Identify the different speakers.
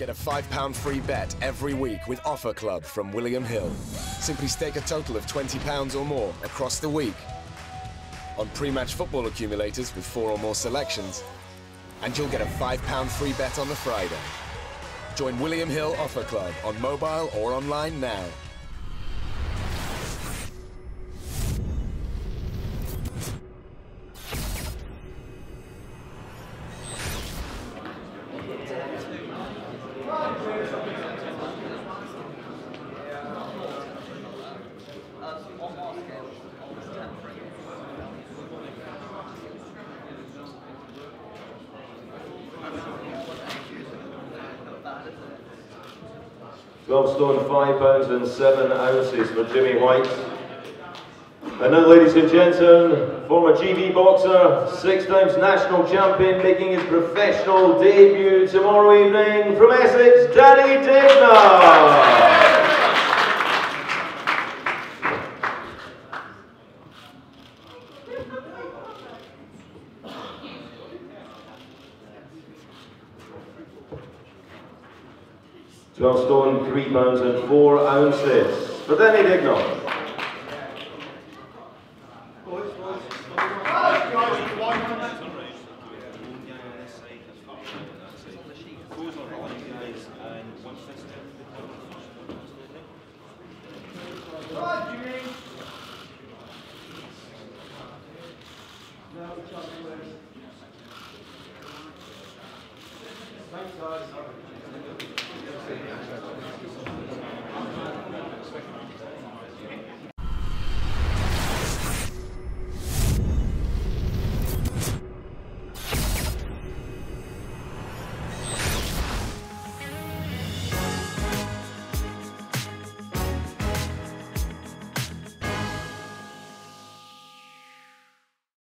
Speaker 1: Get a £5 free bet every week with Offer Club from William Hill. Simply stake a total of £20 or more across the week on pre-match football accumulators with four or more selections, and you'll get a £5 free bet on the Friday. Join William Hill Offer Club on mobile or online now.
Speaker 2: Twelve stone, five pounds and seven ounces for Jimmy White. And now, ladies and gentlemen, former GB boxer, six times national champion, making his professional debut tomorrow evening from Essex, Danny Dignum. 12 stone, 3 pounds and 4 ounces. But then he did not. Thanks, guys.